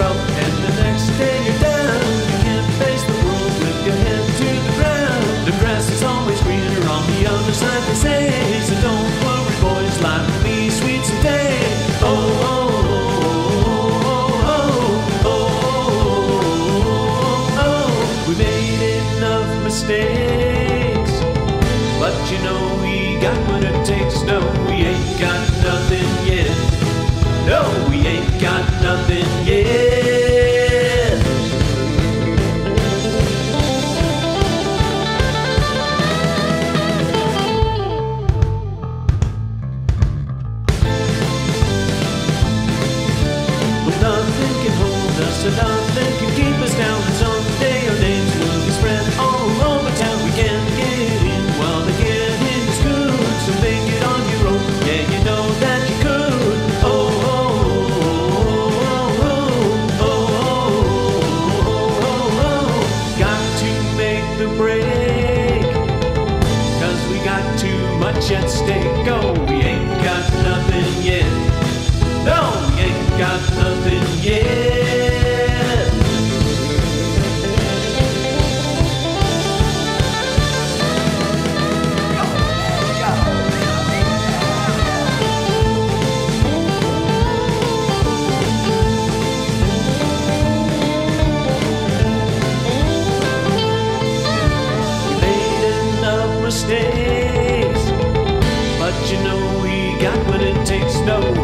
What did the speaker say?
and the next day you're down. You can't face the world with your head to the ground. The grass is always greener on the other side, they say. So don't worry, boys, life will be sweet today. Oh, oh, oh, oh, oh, oh, oh. Mistakes, but you know we got what it takes. No, we ain't got nothing can keep us down. And someday our names will be spread all over town. We can't get in while the getting is good. So make it on your own. Yeah, you know that you could. Oh, oh, oh, oh, oh, oh, oh, oh. oh. Got to make the break. Cause we got too much at stake. You know we got what it takes. No,